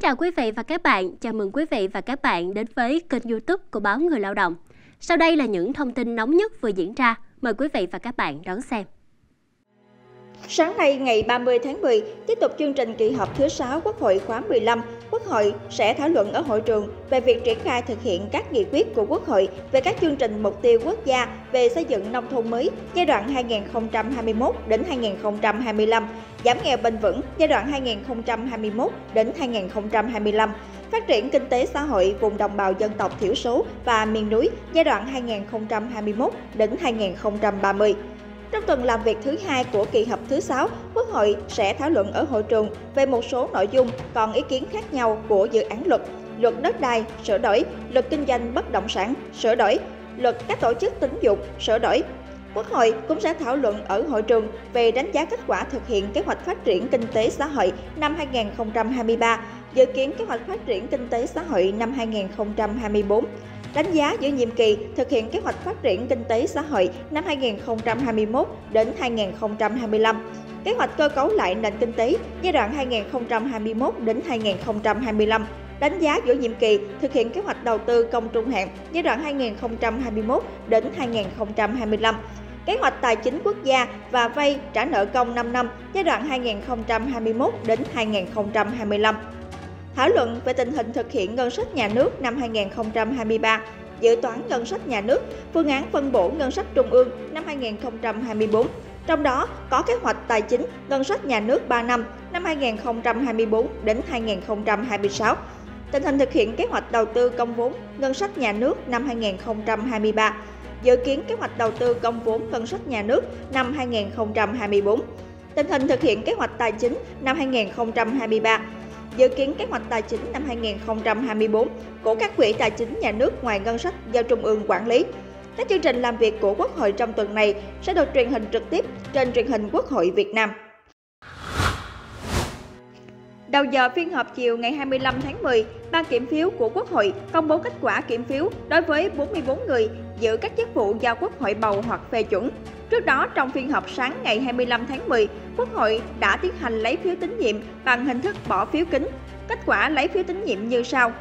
chào quý vị và các bạn, chào mừng quý vị và các bạn đến với kênh youtube của báo Người Lao động. Sau đây là những thông tin nóng nhất vừa diễn ra, mời quý vị và các bạn đón xem. Sáng nay ngày 30 tháng 10, tiếp tục chương trình kỳ họp thứ 6 Quốc hội khóa 15, Quốc hội sẽ thảo luận ở hội trường về việc triển khai thực hiện các nghị quyết của Quốc hội về các chương trình mục tiêu quốc gia về xây dựng nông thôn mới giai đoạn 2021 đến 2025, giảm nghèo bền vững giai đoạn 2021 đến 2025, phát triển kinh tế xã hội vùng đồng bào dân tộc thiểu số và miền núi giai đoạn 2021 đến 2030. Trong tuần làm việc thứ hai của kỳ họp thứ 6, Quốc hội sẽ thảo luận ở hội trường về một số nội dung còn ý kiến khác nhau của dự án luật, luật đất đai sửa đổi, luật kinh doanh bất động sản sửa đổi, luật các tổ chức tín dụng sửa đổi. Quốc hội cũng sẽ thảo luận ở hội trường về đánh giá kết quả thực hiện kế hoạch phát triển kinh tế xã hội năm 2023, dự kiến kế hoạch phát triển kinh tế xã hội năm 2024 đánh giá giữa nhiệm kỳ thực hiện kế hoạch phát triển kinh tế xã hội năm 2021 đến 2025, kế hoạch cơ cấu lại nền kinh tế giai đoạn 2021 đến 2025, đánh giá giữa nhiệm kỳ thực hiện kế hoạch đầu tư công trung hạn giai đoạn 2021 đến 2025, kế hoạch tài chính quốc gia và vay trả nợ công 5 năm giai đoạn 2021 đến 2025 thảo luận về tình hình thực hiện ngân sách nhà nước năm 2023, dự toán ngân sách nhà nước, phương án phân bổ ngân sách trung ương năm 2024. Trong đó có kế hoạch tài chính ngân sách nhà nước 3 năm năm 2024 đến 2026. Tình hình thực hiện kế hoạch đầu tư công vốn ngân sách nhà nước năm 2023. Dự kiến kế hoạch đầu tư công vốn ngân sách nhà nước năm 2024. Tình hình thực hiện kế hoạch tài chính năm 2023 dự kiến kế hoạch tài chính năm 2024 của các quỹ tài chính nhà nước ngoài ngân sách do Trung ương quản lý. Các chương trình làm việc của Quốc hội trong tuần này sẽ được truyền hình trực tiếp trên truyền hình Quốc hội Việt Nam. Đầu giờ phiên họp chiều ngày 25 tháng 10, Ban kiểm phiếu của Quốc hội công bố kết quả kiểm phiếu đối với 44 người giữ các chức vụ do Quốc hội bầu hoặc phê chuẩn. Trước đó, trong phiên họp sáng ngày 25 tháng 10, Quốc hội đã tiến hành lấy phiếu tín nhiệm bằng hình thức bỏ phiếu kính. Kết quả lấy phiếu tín nhiệm như sau.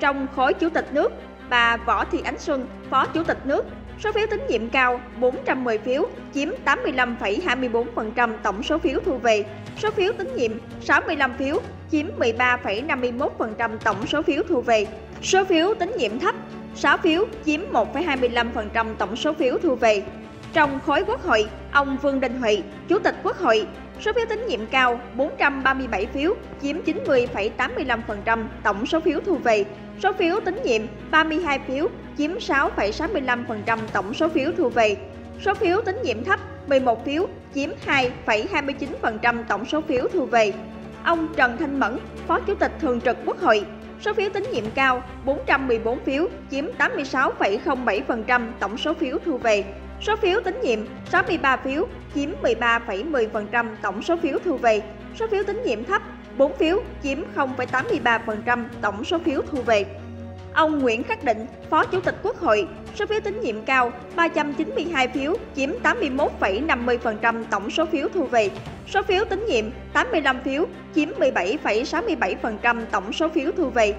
Trong khối Chủ tịch nước, bà Võ Thị Ánh Xuân, Phó Chủ tịch nước, số phiếu tín nhiệm cao 410 phiếu, chiếm 85,24% tổng số phiếu thu về. Số phiếu tín nhiệm 65 phiếu, chiếm 13,51% tổng số phiếu thu về. Số phiếu tín nhiệm thấp 6 phiếu, chiếm 1,25% tổng số phiếu thu về. Trong khối quốc hội, ông Vương Đình Huệ, Chủ tịch Quốc hội, số phiếu tín nhiệm cao 437 phiếu, chiếm 90,85% tổng số phiếu thu về. Số phiếu tín nhiệm 32 phiếu, chiếm 6,65% tổng số phiếu thu về. Số phiếu tín nhiệm thấp 11 phiếu, chiếm 2,29% tổng số phiếu thu về. Ông Trần Thanh Mẫn, Phó Chủ tịch Thường trực Quốc hội, số phiếu tín nhiệm cao 414 phiếu, chiếm 86,07% tổng số phiếu thu về. Số phiếu tín nhiệm 63 phiếu, chiếm 13,10% tổng số phiếu thu về. Số phiếu tín nhiệm thấp 4 phiếu, chiếm 0,83% tổng số phiếu thu về. Ông Nguyễn Khắc Định, Phó Chủ tịch Quốc hội, số phiếu tín nhiệm cao 392 phiếu, chiếm 81,50% tổng số phiếu thu về. Số phiếu tín nhiệm 85 phiếu, chiếm 17,67% tổng số phiếu thu về.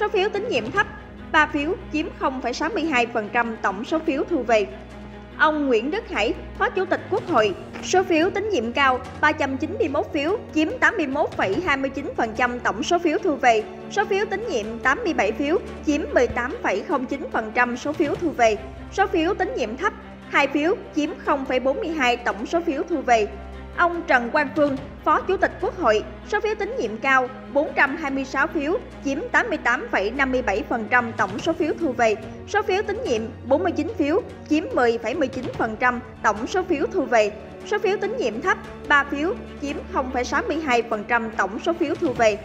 Số phiếu tín nhiệm thấp 3 phiếu, chiếm 0,62% tổng số phiếu thu về. Ông Nguyễn Đức Hải, Phó Chủ tịch Quốc hội, số phiếu tín nhiệm cao 391 phiếu, chiếm 81,29% tổng số phiếu thu về. Số phiếu tín nhiệm 87 phiếu, chiếm 18,09% số phiếu thu về. Số phiếu tín nhiệm thấp 2 phiếu, chiếm 0,42 tổng số phiếu thu về. Ông Trần Quang Phương, Phó Chủ tịch Quốc hội, số phiếu tín nhiệm cao 426 phiếu, chiếm 88,57% tổng số phiếu thu về. Số phiếu tín nhiệm 49 phiếu, chiếm 10,19% tổng số phiếu thu về. Số phiếu tín nhiệm thấp 3 phiếu, chiếm 0,62% tổng số phiếu thu về.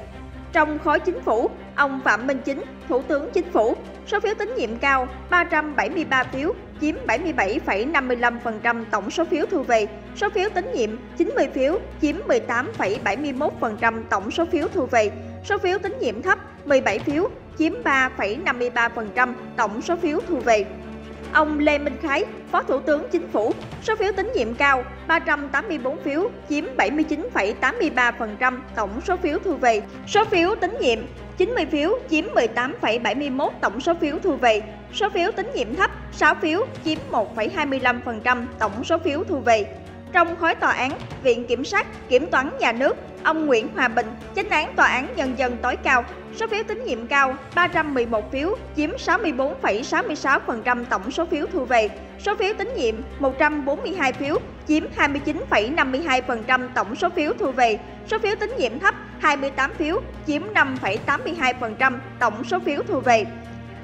Trong khối chính phủ, ông Phạm Minh Chính, Thủ tướng Chính phủ, số phiếu tín nhiệm cao 373 phiếu, chiếm 77,55% tổng số phiếu thu về. Số phiếu tín nhiệm 90 phiếu, chiếm 18,71% tổng số phiếu thu về. Số phiếu tín nhiệm thấp 17 phiếu, chiếm 3,53% tổng số phiếu thu về. Ông Lê Minh Khái, Phó Thủ tướng Chính phủ, số phiếu tín nhiệm cao 384 phiếu, chiếm 79,83% tổng số phiếu thu về. Số phiếu tín nhiệm 90 phiếu, chiếm 18,71 tổng số phiếu thu về. Số phiếu tín nhiệm thấp 6 phiếu, chiếm 1,25% tổng số phiếu thu về. Trong khối tòa án, Viện Kiểm sát, Kiểm toán Nhà nước, ông Nguyễn Hòa Bình, chánh án Tòa án Nhân dân tối cao, số phiếu tín nhiệm cao 311 phiếu, chiếm 64,66% tổng số phiếu thu về. Số phiếu tín nhiệm 142 phiếu, chiếm 29,52% tổng số phiếu thu về. Số phiếu tín nhiệm thấp 28 phiếu, chiếm 5,82% tổng số phiếu thu về.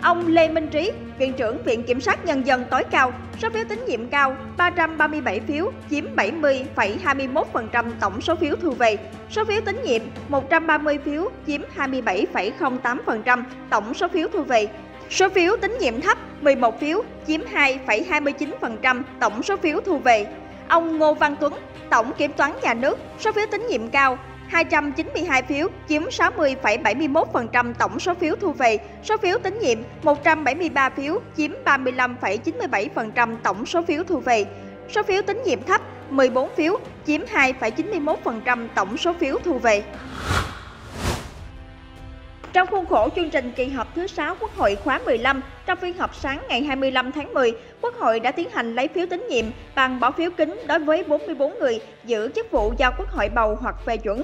Ông Lê Minh Trí, Viện trưởng Viện Kiểm sát Nhân dân tối cao, số phiếu tín nhiệm cao 337 phiếu, chiếm 70,21% tổng số phiếu thu về. Số phiếu tín nhiệm 130 phiếu, chiếm 27,08% tổng số phiếu thu về. Số phiếu tín nhiệm thấp 11 phiếu, chiếm 2,29% tổng số phiếu thu về. Ông Ngô Văn Tuấn, Tổng Kiểm toán Nhà nước, số phiếu tín nhiệm cao 292 phiếu, chiếm 60,71% tổng số phiếu thu về. Số phiếu tín nhiệm 173 phiếu, chiếm 35,97% tổng số phiếu thu về. Số phiếu tín nhiệm thấp 14 phiếu, chiếm 2,91% tổng số phiếu thu về. Trong khuôn khổ chương trình kỳ họp thứ 6 Quốc hội khóa 15, trong phiên họp sáng ngày 25 tháng 10, Quốc hội đã tiến hành lấy phiếu tín nhiệm bằng bỏ phiếu kính đối với 44 người giữ chức vụ do Quốc hội bầu hoặc phê chuẩn.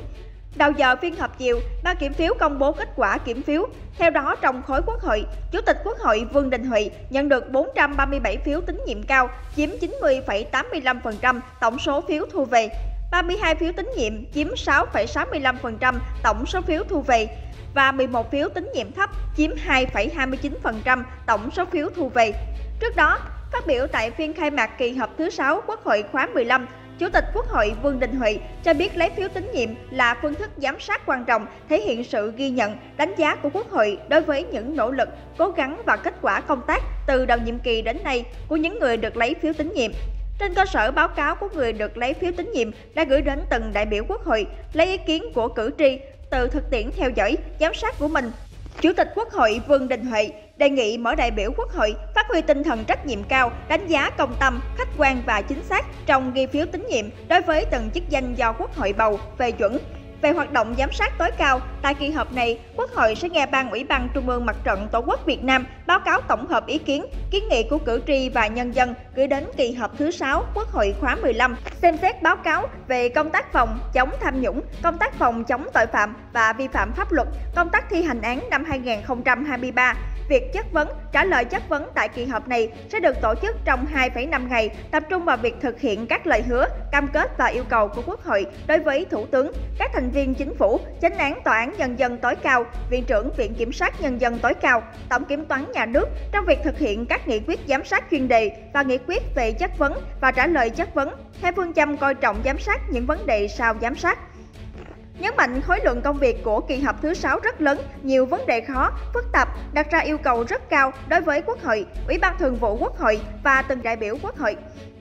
Đầu giờ phiên họp chiều, ban kiểm phiếu công bố kết quả kiểm phiếu. Theo đó, trong khối Quốc hội, Chủ tịch Quốc hội Vương Đình Huệ nhận được 437 phiếu tín nhiệm cao, chiếm 90,85% tổng số phiếu thu về. 32 phiếu tín nhiệm chiếm 6,65% tổng số phiếu thu về và 11 phiếu tín nhiệm thấp chiếm 2,29% tổng số phiếu thu về. Trước đó, phát biểu tại phiên khai mạc kỳ họp thứ 6 Quốc hội khóa 15, Chủ tịch Quốc hội Vương Đình Huệ cho biết lấy phiếu tín nhiệm là phương thức giám sát quan trọng, thể hiện sự ghi nhận, đánh giá của Quốc hội đối với những nỗ lực, cố gắng và kết quả công tác từ đầu nhiệm kỳ đến nay của những người được lấy phiếu tín nhiệm. Trên cơ sở báo cáo của người được lấy phiếu tín nhiệm đã gửi đến từng đại biểu Quốc hội, lấy ý kiến của cử tri từ thực tiễn theo dõi, giám sát của mình. Chủ tịch Quốc hội Vương Đình Huệ đề nghị mỗi đại biểu Quốc hội phát huy tinh thần trách nhiệm cao, đánh giá công tâm, khách quan và chính xác trong ghi phiếu tín nhiệm đối với từng chức danh do Quốc hội bầu, phê chuẩn, về hoạt động giám sát tối cao, tại kỳ họp này, Quốc hội sẽ nghe Ban Ủy ban Trung ương Mặt trận Tổ quốc Việt Nam báo cáo tổng hợp ý kiến, kiến nghị của cử tri và nhân dân gửi đến kỳ họp thứ 6 Quốc hội khóa 15, xem xét báo cáo về công tác phòng chống tham nhũng, công tác phòng chống tội phạm và vi phạm pháp luật, công tác thi hành án năm 2023, Việc chất vấn, trả lời chất vấn tại kỳ họp này sẽ được tổ chức trong 2,5 ngày, tập trung vào việc thực hiện các lời hứa, cam kết và yêu cầu của Quốc hội đối với Thủ tướng, các thành viên chính phủ, chánh án Tòa án Nhân dân tối cao, Viện trưởng Viện Kiểm sát Nhân dân tối cao, Tổng Kiểm toán Nhà nước trong việc thực hiện các nghị quyết giám sát chuyên đề và nghị quyết về chất vấn và trả lời chất vấn theo phương châm coi trọng giám sát những vấn đề sau giám sát Nhấn mạnh khối lượng công việc của kỳ họp thứ 6 rất lớn, nhiều vấn đề khó, phức tạp, đặt ra yêu cầu rất cao đối với Quốc hội, Ủy ban Thường vụ Quốc hội và từng đại biểu Quốc hội.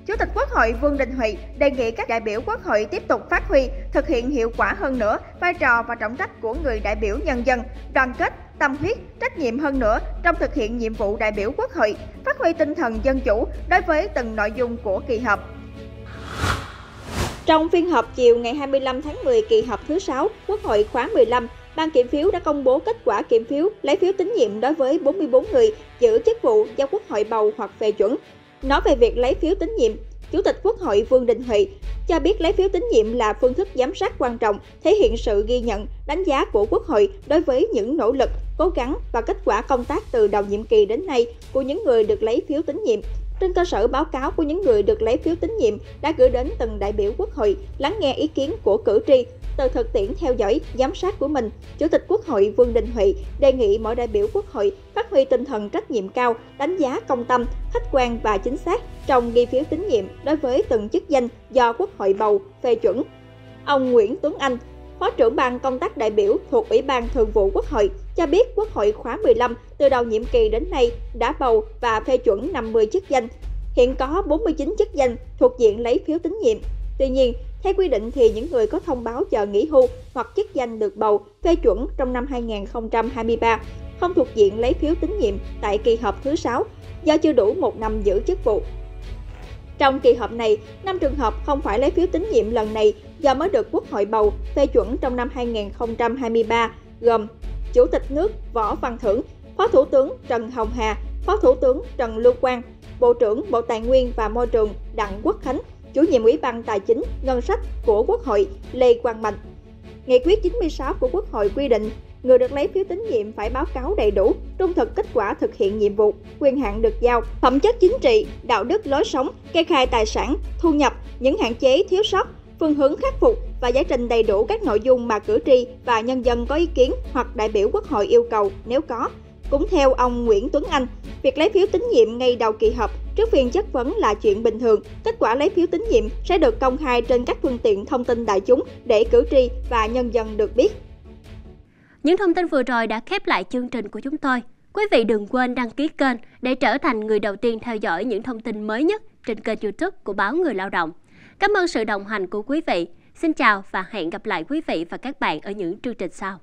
Chủ tịch Quốc hội Vương Đình Huệ đề nghị các đại biểu Quốc hội tiếp tục phát huy, thực hiện hiệu quả hơn nữa vai trò và trọng trách của người đại biểu nhân dân, đoàn kết, tâm huyết, trách nhiệm hơn nữa trong thực hiện nhiệm vụ đại biểu Quốc hội, phát huy tinh thần dân chủ đối với từng nội dung của kỳ họp. Trong phiên họp chiều ngày 25 tháng 10 kỳ họp thứ 6 Quốc hội khóa 15, Ban kiểm phiếu đã công bố kết quả kiểm phiếu lấy phiếu tín nhiệm đối với 44 người giữ chức vụ do Quốc hội bầu hoặc phê chuẩn. Nói về việc lấy phiếu tín nhiệm, Chủ tịch Quốc hội Vương Đình Huệ cho biết lấy phiếu tín nhiệm là phương thức giám sát quan trọng, thể hiện sự ghi nhận, đánh giá của Quốc hội đối với những nỗ lực, cố gắng và kết quả công tác từ đầu nhiệm kỳ đến nay của những người được lấy phiếu tín nhiệm. Trên cơ sở báo cáo của những người được lấy phiếu tín nhiệm đã gửi đến từng đại biểu Quốc hội, lắng nghe ý kiến của cử tri, từ thực tiễn theo dõi, giám sát của mình, Chủ tịch Quốc hội Vương Đình Huệ đề nghị mọi đại biểu Quốc hội phát huy tinh thần trách nhiệm cao, đánh giá công tâm, khách quan và chính xác trong ghi phiếu tín nhiệm đối với từng chức danh do Quốc hội bầu, phê chuẩn. Ông Nguyễn Tuấn Anh, Phó trưởng ban công tác đại biểu thuộc Ủy ban Thường vụ Quốc hội cho biết Quốc hội khóa 15 từ đầu nhiệm kỳ đến nay đã bầu và phê chuẩn 50 chức danh. Hiện có 49 chức danh thuộc diện lấy phiếu tín nhiệm. Tuy nhiên, theo quy định thì những người có thông báo chờ nghỉ hưu hoặc chức danh được bầu phê chuẩn trong năm 2023 không thuộc diện lấy phiếu tín nhiệm tại kỳ họp thứ 6 do chưa đủ một năm giữ chức vụ. Trong kỳ họp này, 5 trường hợp không phải lấy phiếu tín nhiệm lần này do mới được Quốc hội bầu phê chuẩn trong năm 2023 gồm Chủ tịch nước Võ Văn Thưởng, Phó Thủ tướng Trần Hồng Hà, Phó Thủ tướng Trần Lưu Quang, Bộ trưởng Bộ Tài nguyên và Môi trường Đặng Quốc Khánh, Chủ nhiệm Ủy ban Tài chính Ngân sách của Quốc hội Lê Quang Mạnh. Nghị quyết 96 của Quốc hội quy định người được lấy phiếu tín nhiệm phải báo cáo đầy đủ, trung thực kết quả thực hiện nhiệm vụ, quyền hạn được giao, phẩm chất chính trị, đạo đức lối sống, kê khai tài sản, thu nhập, những hạn chế thiếu sót, phương hướng khắc phục và giải trình đầy đủ các nội dung mà cử tri và nhân dân có ý kiến hoặc đại biểu Quốc hội yêu cầu nếu có. Cũng theo ông Nguyễn Tuấn Anh, việc lấy phiếu tín nhiệm ngay đầu kỳ họp trước phiên chất vấn là chuyện bình thường. Kết quả lấy phiếu tín nhiệm sẽ được công khai trên các phương tiện thông tin đại chúng để cử tri và nhân dân được biết. Những thông tin vừa rồi đã khép lại chương trình của chúng tôi. Quý vị đừng quên đăng ký kênh để trở thành người đầu tiên theo dõi những thông tin mới nhất trên kênh YouTube của báo Người Lao động. Cảm ơn sự đồng hành của quý vị. Xin chào và hẹn gặp lại quý vị và các bạn ở những chương trình sau.